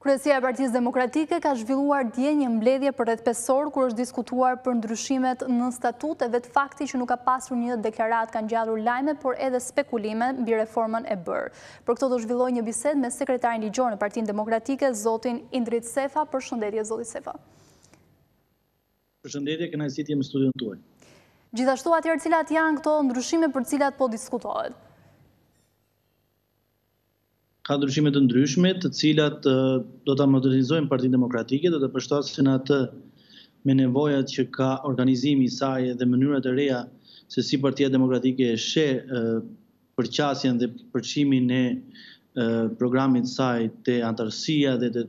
Kryesia e Partisë Demokratike ka zhvilluar dje një mbledhje për rreth pesë orë kur është diskutuar për ndryshimet në statut, e vetë fakti që nuk ka pasur një deklaratë ka ngjallur lajme, por edhe spekulime mbi reformën e bërë. Për këto do zhvilloj një bisedë me sekretarin ligjor në Partinë Demokratike, Zotin Indrit Sefa, përshëndetje, Zoti Sefa. Përshëndetje, kënaqësi t'jem në studion tuaj. Gjithashtu. Atëherë cilat janë këto ndryshime për cilat po diskutohet? Ka ndryshime të ndryshme, të cilat do ta modernizojnë Partinë Demokratike, do ta përshtasin atë me nevojat që ka organizimi i saj dhe mënyrat e reja se si Partia Demokratike e sheh përqasjen dhe përçimin e programit të saj te anëtarësia dhe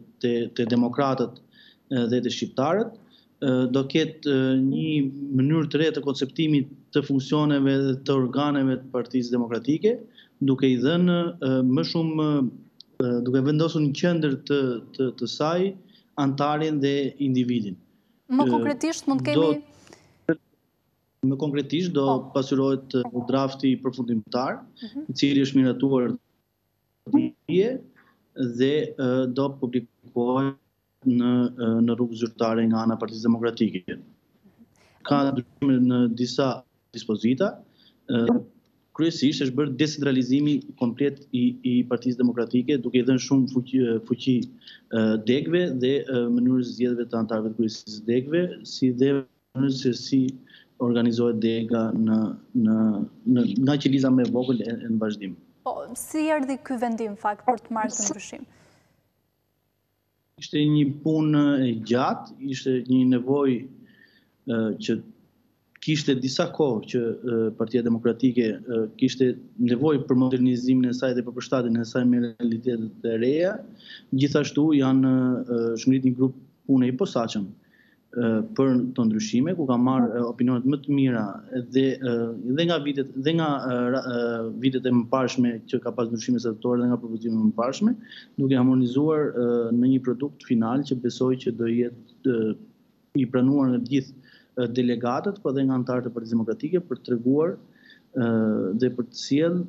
te demokratët dhe te shqiptarët. do ketë një mënyrë të re të konceptimit të funksioneve dhe të organeve të Partisë Demokratike, duke i dhënë më shumë duke vendosur në qendër të të, të saj anëtarin dhe individin. Më konkretisht mund të kemi Më konkretisht do po. pasqyrohet drafti përfundimtar, mhm. i cili është miratuar dje dhe do publikohet në në rrugë zyrtare nga ana Partisë Demokratike. Ka ndryshime në disa dispozita. Kryesisht është bërë decentralizimi komplet i i Partisë Demokratike, duke i dhënë shumë fuqi fuqi degëve dhe mënyrës zgjedhjeve të anëtarëve të kryesisë degëve, si dhe mënyrës se si organizohet dega në, në, në, nga qeliza më e vogël e, e në vazhdim. Po, si erdhi ky vendim në fakt për të marrë këtë ndryshim? Ishte një punë e gjatë, ishte një nevojë që kishte disa kohë që Partia Demokratike kishte nevojë për modernizimin e saj dhe për përshtatjen e saj me realitetet e reja, gjithashtu është ngrit një grup pune i posaçëm për këto ndryshime, ku ka marrë po. opinionet më të mira dhe dhe nga vitet dhe nga vitet e mëparshme që ka pas ndryshime statutore dhe nga propozimet e mëparshme, duke harmonizuar në një produkt final që besoj që do jetë i pranuar nga të gjithë delegatët, po dhe nga anëtarët e Partisë Demokratike për të treguar dhe për të sjellë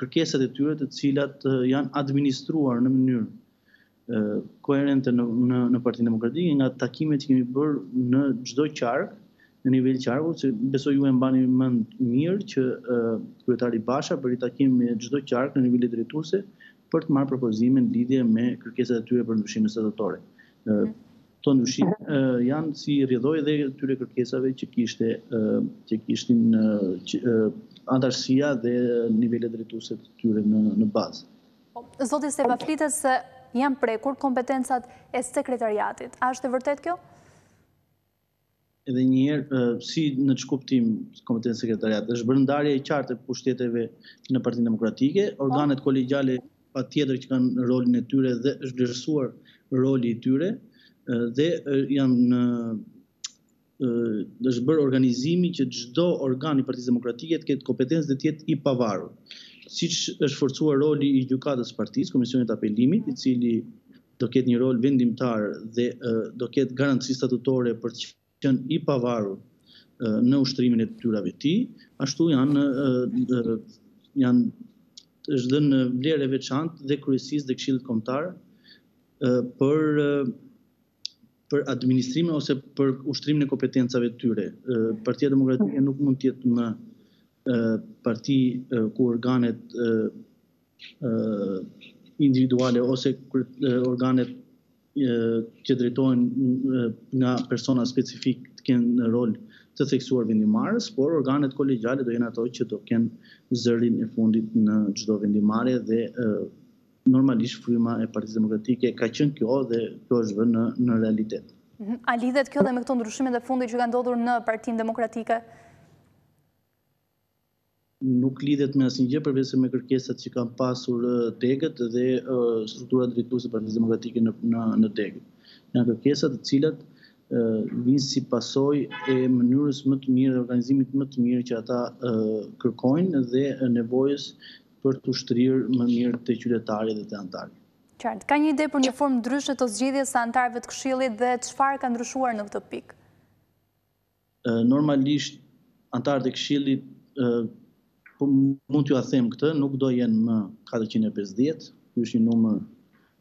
kërkesat e tyre të cilat janë administruar në mënyrë koherente në në në Partinë Demokratike nga takimet që kemi bërë në çdo qark, në nivel qarku, se besoj ju e mbani mend mirë që uh, kryetari Basha bëri takime me çdo qark në nivelet drejtuese për të marrë propozime në lidhje me kërkesat e tyre për ndryshime statutore. Uh, këto ndryshime uh, janë si rrjedhojë dhe e atyre kërkesave që kishte uh, që kishin uh, që, uh, anëtarësia dhe nivelet drejtuese të tyre në në bazë. Zoti Steva flitet se janë prekur kompetencat e sekretariatit. A është e vërtetë kjo? Edhe njëherë, si në ç'kuptim kompetencat e sekretariatit, është bërë ndarja e qartë e pushteteve në partinë demokratike, po. organet kolegjale patjetër që kanë rolin e tyre dhe është vlerësuar roli i tyre, dhe janë në është bërë organizimi që çdo organ i Partisë Demokratike të ketë kompetencë dhe të jetë i pavarur. Siç është forcuar roli i gjykatës së partisë, Komisionit të Apelimit, i cili do ketë një rol vendimtar dhe do ketë garanci statutore për të qenë i pavarur në ushtrimin e detyrave të tij, ashtu janë janë është dhënë vlerë e veçantë dhe kryesisë dhe Këshillit Kombëtar për për administrimin ose për ushtrimin e kompetencave të tyre. Partia Demokratike nuk mund të jetë më parti ku organet individuale ose organet që drejtohen nga persona specifikë të kenë një rol të theksuar vendimmarrës, por organet kolegjale do jenë ato që do kenë zërin e fundit në çdo vendimmarrje dhe Normalisht fryma e Partisë Demokratike ka qenë kjo dhe kjo është vënë në realitet. Mhm. A lidhet kjo dhe me këto ndryshime të fundit që ka ndodhur në Partinë Demokratike? nuk lidhet me asnjë gjë përveçse me kërkesat që kanë pasur degët dhe strukturat drejtuese të Partisë Demokratike në në në degë. Janë kërkesa të cilat vijnë si pasojë e mënyrës më të mirë dhe organizimit më të mirë që ata kërkojnë dhe nevojës për t'u shtrirë më mirë te qytetari dhe te anëtari. Qartë. Ka një ide për një formë ndryshe të zgjedhjes së anëtarëve të këshillit dhe çfarë ka ndryshuar në këtë pikë? Normalisht anëtarët e këshillit po mund t'jua them këtë, nuk do jenë më 450, ky është një numër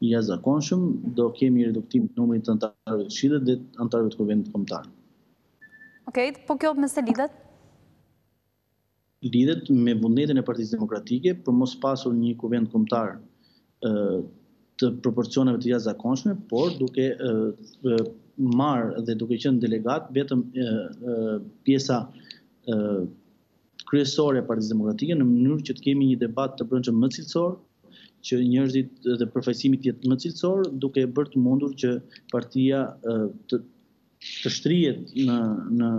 i jashtëzakonshëm, do kemi reduktim të numrit të anëtarëve të këshillit dhe anëtarëve të kuvendit kombëtar. Okej, po kjo me çfarë lidhet? lidhet me vullnetin e Partisë Demokratike për mos pasur një kuvend kombëtar të proporcioneve të jashtëzakonshme, por duke marrë dhe duke qenë delegatë vetëm pjesa kryesore e Partisë Demokratike në mënyrë që të kemi një debat të brendshëm më cilësor, që njerëzit dhe përfaqësimi të jetë më cilësor, duke bërë të mundur që partia të të shtrihet në në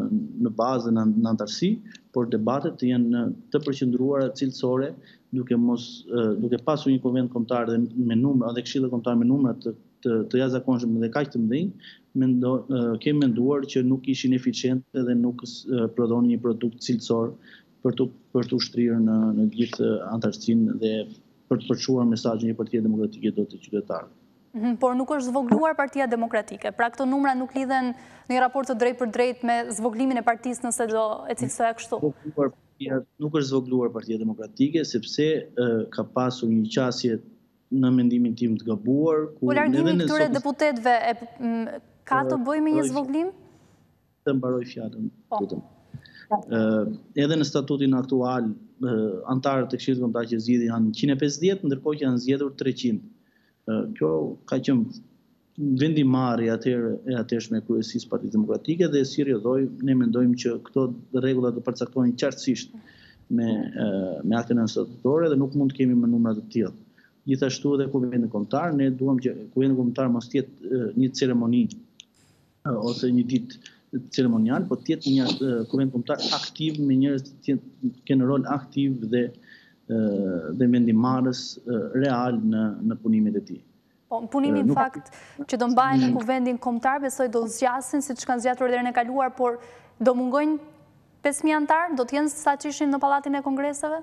në bazë në në anëtarësi, por debatet të jenë në të përqendruara cilësore, duke mos duke pasur një kuvend kombëtar dhe me numra dhe këshill kombëtar me numra të të, të jashtëzakonshëm dhe kaq të mëdhenj, mendo, kemi menduar që nuk ishin eficiente dhe nuk prodhonin një produkt cilësor për të për t'u shtrirë në në gjithë anëtarësinë dhe për të përçuar mesazhin e Partisë Demokratike te qytetarët. Mhm, por nuk është zvogluar partia demokratike. Pra këto numra nuk lidhen në raport të drejtpërdrejtë me zvogëlimin e partisë nëse do e cilësoja kështu. Nuk është zvogluar partia demokratike, sepse ka pasur një qasje në mendimin tim të gabuar. Po largimi i këtyre deputetëve ka të bëjë me një zvogëlim? Të mbaroj fjalën. Po. Edhe në statutin aktual, anëtarët e këshillit kombëtar që zgjidhen janë 150, ndërkohë që janë zgjedhur 300. Kjo ka qenë vendimmarrje atëherë e atëhershme e kryesisë të Partisë Demokratike dhe si rrjedhojë ne mendojmë që këto rregulla të përcaktohen qartësisht me me aktet statutore dhe nuk mund të kemi më numra të tillë. Gjithashtu edhe Kuvendi Kombëtar, ne duam që Kuvendi Kombëtar mos të jetë një ceremoni ose një ditë ceremoniale, po të jetë një kuvend kombëtar aktiv me njerëz që kanë rol aktiv dhe dhe vendimmarrës real në në punimet e tij. Po, punimet në fakt që do mbahen në kuvendin kombëtar, besoj do zgjasin siç kanë zgjatur edhe herën e kaluar, por do mungojnë 5000 anëtarë, do të jenë sa ç'ishin në pallatin e kongreseve?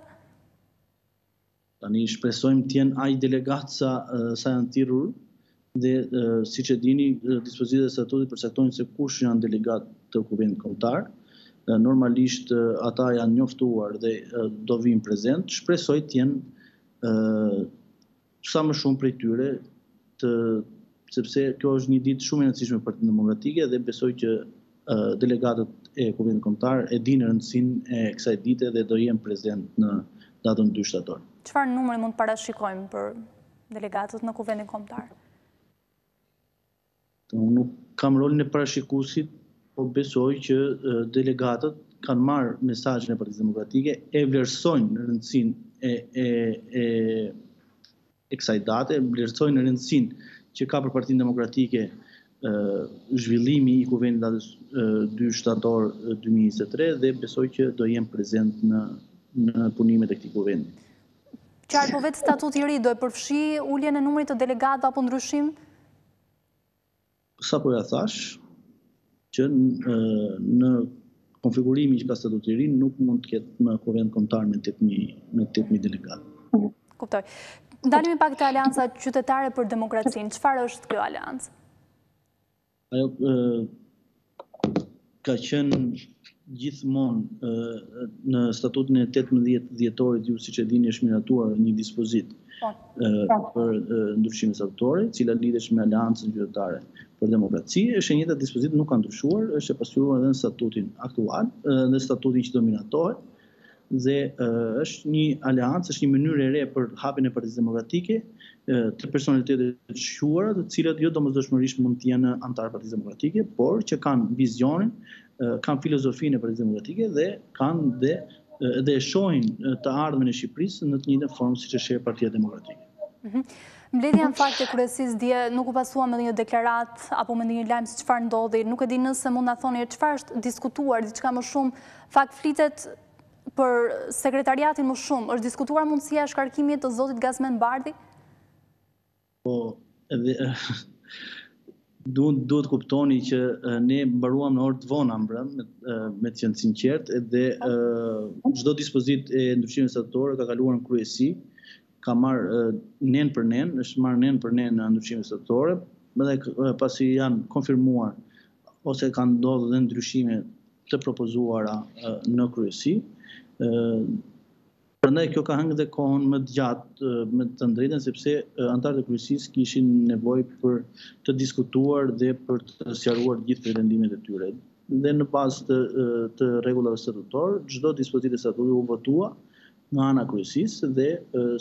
Tani shpresojmë të jenë aq delegatë sa sa janë thirrur dhe siç e dini dispozitat e statutit përcaktojnë se kush janë delegatë të Kuvendit Kombëtar. Normalisht ata janë njoftuar dhe do vijnë prezent. Shpresoj të jenë sa më shumë prej tyre të sepse kjo është një ditë shumë e rëndësishme për Partinë Demokratike dhe besoj që delegatët e Kuvendit Kombëtar e dinë rëndësinë e kësaj dite dhe do jenë prezent në datën 2 shtator. Çfarë numri mund të parashikojmë për delegatët në Kuvendin Kombëtar? Unë nuk kam rolin e parashikuesit, po besoj që delegatët kanë marrë mesazhin e Partisë Demokratike, e vlerësojnë rëndësinë e e e e kësaj date, vlerësojnë rëndësinë që ka për Partinë Demokratike ë zhvillimi i kuvendit datës 2 shtator 2023 dhe besoj që do jenë prezent në në punimet e këtij kuvendi. Qartë, po vetë statuti i ri do e përfshijë uljen e numrit të delegatëve apo ndryshim? Sapo jua thashë që në konfigurimin që ka statuti i ri nuk mund të ketë një kuvend kombëtar me 8000 me 8000 delegatë. Kuptoj. Ndalemi pak te aleanca qytetare për demokracinë. Çfarë është kjo aleancë? Ajo ka qenë gjithmonë në statutin e 18 dhjetorit, ju siç e dini është miratuar një dispozitë për ndryshime statutore, e cila lidhesh me aleancën qytetare për demokraci, është e njëjta dispozitë nuk ka ndryshuar, është e pasuruar edhe në statutin aktual, në statutin që do miratohet, dhe është një aleancë, është një mënyrë e re për hapjen e Partisë Demokratike te personalitete të shquara, të cilat jo domosdoshmërisht mund të jenë anëtarë të Partisë Demokratike, por që kanë vizionin, kanë filozofinë e Partisë Demokratike dhe kanë dhe dhe e shohin të ardhmen e Shqipërisë në të njëjtën formë siç e sheh Partia Demokratike. Mhm. Mbledhja në fakt e kryesisë dje nuk u pasua me një deklaratë apo me një lajm se çfarë ndodhi, nuk e di nëse mund na thoni çfarë është diskutuar, diçka më shumë Fakt flitet për sekretariatin më shumë, është diskutuar mundësia e shkarkimit të zotit Gazmend Bardhi? Po, edhe duhet, duhet të kuptoni që ne mbaruam në orë të vona mbrëm me të qenë i sinqertë dhe çdo dispozitë e ndryshimeve statutore ka kaluar në kryesi ka marrë nen për nen është marrë nen për nen në ndryshimet statutore dhe pasi janë konfirmuar ose kanë ndodhur dhe ndryshime të propozuara në kryesi, prandaj kjo ka hëngër dhe kohën më të gjatë me thënë të drejtën sepse anëtarët e kryesisë kishin nevojë për të diskutuar dhe për të sqaruar gjithë pretendimet e tyre. Dhe në bazë të, të rregullave statutore, çdo dispozitë e statutit u votua nga ana e kryesisë dhe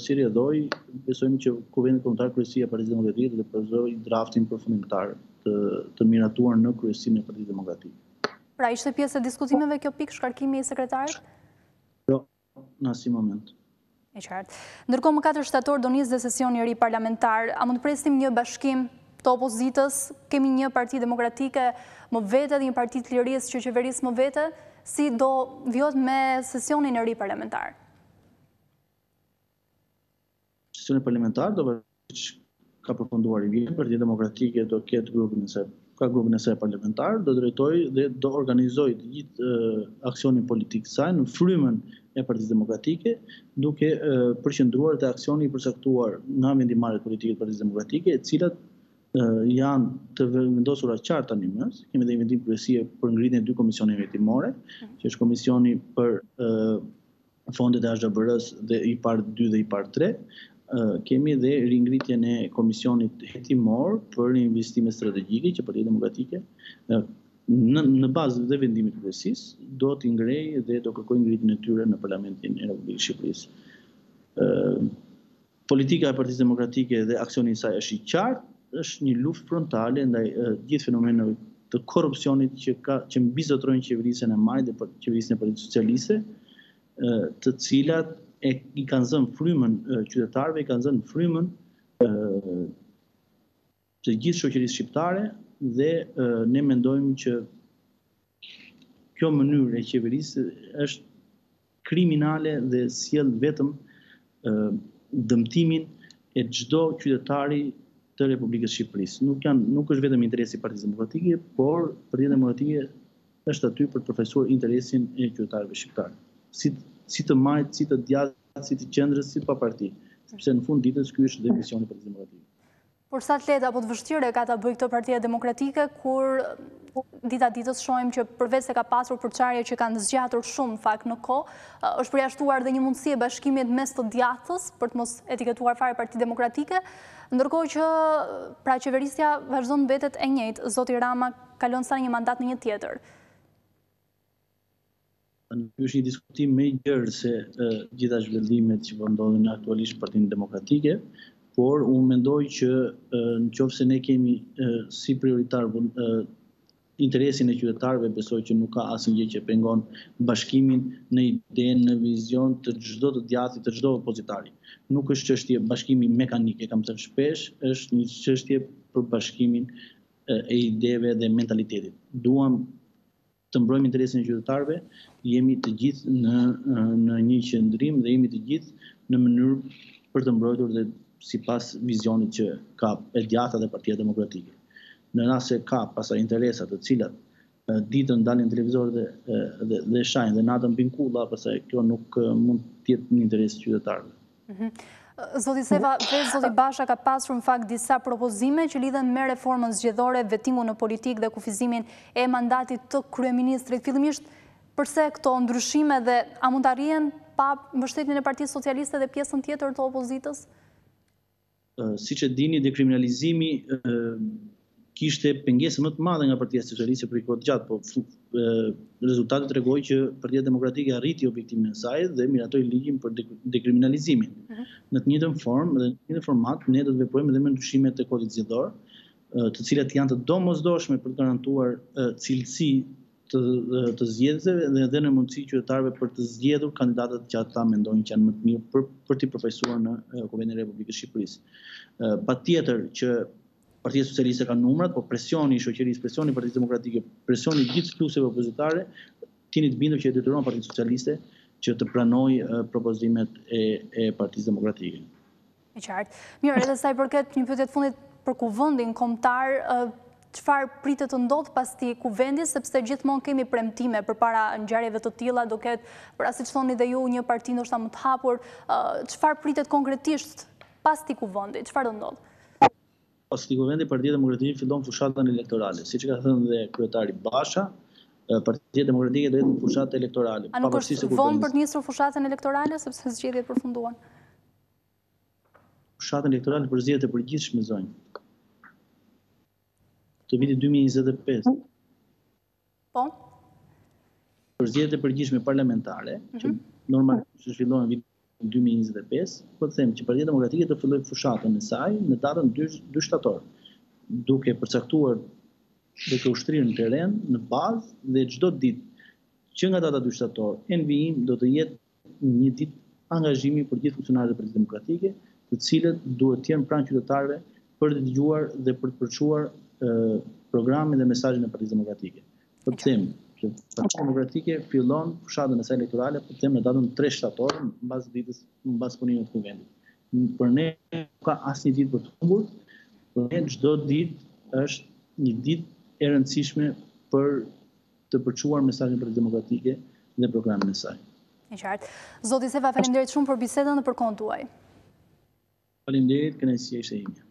si rrjedhojë besojmë që Kuvendit Kombëtar Kryesia e Partisë Demokratike do t'i propozojë draftin përfundimtar të të miratuar në kryesinë e Partisë Demokratike. Pra ishte pjesë e diskutimeve kjo pikë shkarkimi i sekretarit? Jo, në asnjë moment. E qartë. Ndërkohë më 4 shtator do nisë dhe sesioni i ri parlamentar. A mund të presim një bashkim të opozitës, kemi një parti demokratike më vete dhe një parti të lirisë që qeveris më vete, si do vijohet me sesionin e ri parlamentar? Sesioni i ri parlamentar do vijojë që ka përfunduar i vjetri, partia demokratike do ketë grupin e saj, ka grupin e saj parlamentar, do drejtojë dhe do organizojë të gjithë aksionin politik të saj në frymën e Partisë Demokratike, duke u përqendruar te aksioni i përcaktuar nga vendimmarrjet politike të Partisë Demokratike, e cilat janë të vendosura qartë tani më, kemi dhe një vendim kryesie për ngritjen e dy komisioneve hetimore, mhm. që është komisioni për fondet e AZHBR-së dhe IPARD 2 dhe IPARD 3, kemi dhe ringritjen e komisionit hetimor për investime strategjike që Partia Demokratike Në, në bazë dhe vendimit të kryesisë, do t'i ngrejë dhe do kërkojë ngritjen e tyre në Parlamentin e Republikës Shqipërisë. Politika e Partisë Demokratike dhe aksioni i saj është i qartë, është një luftë frontale ndaj gjithë fenomeneve të korrupsionit që ka që mbizotërojnë qeverisjen e majtë dhe qeverisjen e Partisë Socialiste, të cilat e i kanë zënë frymën qytetarëve, i kanë zënë frymën të gjithë shoqërisë shqiptare dhe ne mendojmë që kjo mënyrë e qeverisjes është kriminale dhe sjell vetëm dëmtimin e çdo qytetari të Republikës së Shqipërisë. Nuk janë nuk është vetëm interesi i Partisë Demokratike, por Partia Demokratike është aty për të përfaqësuar interesin e qytetarëve shqiptarë. Si si të majtë, si të djathtë, si të qendrës, si të paparti, sepse në fund të ditës ky është dhe misioni i Partisë Demokratike. Por sa të lehtë apo të vështirë e ka ta bëjë këtë Partia Demokratike kur dita ditës shohim që përveç se ka pasur përçarje që kanë zgjatur shumë në fakt në kohë, është përjashtuar dhe një mundësi e bashkimit mes të djathtës për të mos etiketuar fare Parti Demokratike, ndërkohë që pra qeverisja vazhdon mbetet e njëjtë, zoti Rama kalon nga një mandat në një tjetër. Ky është një diskutim më i gjerë se të gjitha zhvillimet që po ndodhin aktualisht në Partinë Demokratike, por unë mendoj që në qoftë se ne kemi si prioritar interesin e qytetarëve, besoj që nuk ka asnjë gjë që pengon bashkimin në ide, në vizion të çdo të djathti, të çdo opozitari. Nuk është çështje bashkimi mekanik, e kam thënë shpesh, është një çështje për bashkimin e ideve dhe mentalitetit. Duam të mbrojmë interesin e qytetarëve, jemi të gjithë në në një qëndrim dhe jemi të gjithë në mënyrë për të mbrojtur dhe sipas vizionit që ka e djathta dhe Partia Demokratike. Në rast se ka pastaj interesa të cilat ditën dalin në televizor dhe dhe, dhe shajnë dhe natën bëjnë kulla, pastaj kjo nuk mund të jetë në interes të qytetarëve. Zoti Sefa, dhe Zoti Basha ka pasur në fakt disa propozime që lidhen me reformën zgjedhore, vetingun në politikë dhe kufizimin e mandatit të kryeministrit. Fillimisht, përse këto ndryshime dhe a mund të arrihen pa mbështetjen e partisë socialiste dhe pjesën tjetër të opozitës? Siç e dini, dekriminalizimi kishte pengesën më të madhe nga Partia Socialiste për një kohë të gjatë, por rezultati tregoi që Partia Demokratike arriti objektivin e saj dhe miratoi ligjin për dekriminalizimin. Mhm. Në të njëjtën formë dhe në të njëjtën format ne do të veprojmë edhe me ndryshimet e Kodit Zgjedhor, të cilat janë të domosdoshme për të garantuar cilësi të zgjedhjeve dhe dhënë mundësi qytetarëve për të zgjedhur kandidatët që ata mendojnë që janë më të mirë për t'i përfaqësuar në Kuvendin e Republikës së Shqipërisë. Patjetër që Partia Socialiste ka numrat, por presioni i shoqërisë, presioni i Partisë Demokratike, presioni i gjithë flukseve opozitare, të jeni të bindur që e detyron Partinë Socialiste që të pranojë propozimet e e Partisë Demokratike. E qartë. Mirë, edhe sa i përket një pyetje të fundit për kuvendin kombëtar, çfarë pritet të ndodhë pas këtij kuvendi, sepse gjithmonë kemi premtime përpara ngjarjeve të tilla, do ketë, pra siç thoni dhe ju, një parti ndoshta më të hapur, çfarë pritet konkretisht pas këtij kuvendi, çfarë do ndodhë? Pas këtij kuvendi, Partia Demokratike fillon fushatën elektorale, siç ka thënë dhe kryetari Basha, Partia Demokratike do jetë në fushatë elektorale. A nuk është vonë për të nisur fushatën elektorale, sepse zgjedhjet përfunduan? Fushatën elektorale për zgjedhjet e përgjithshme zonjë. Të vitit 2025. Po. Për zgjedhjet e përgjithshme parlamentare, që mhm. normalisht zhvillohen në vitin 2025, po them që Partia Demokratike do të fillojë fushatën e saj në datën 2 shtator, duke përcaktuar duke u shtrirë në terren, në bazë dhe çdo ditë që nga data 2 shtator, në vijim do të jetë Një ditë angazhimi për gjithë funksionarët e Partisë Demokratike, të cilët duhet të jenë pranë qytetarëve për të dëgjuar dhe për të përçuar programin dhe mesazhin e Partisë Demokratike. Po them që Partia Demokratike fillon fushatën e saj elektorale, po them në datën 3 shtator, mbas ditës, mbas punimeve të kuvendit. Për ne nuk ka asnjë ditë për të humbur, për ne çdo ditë është një ditë e rëndësishme për të përçuar mesazhin e Partisë Demokratike dhe programin e saj. E qartë. Zoti Sefa, faleminderit shumë për bisedën dhe për kohën tuaj. Faleminderit, kënaqësia ishte e imja.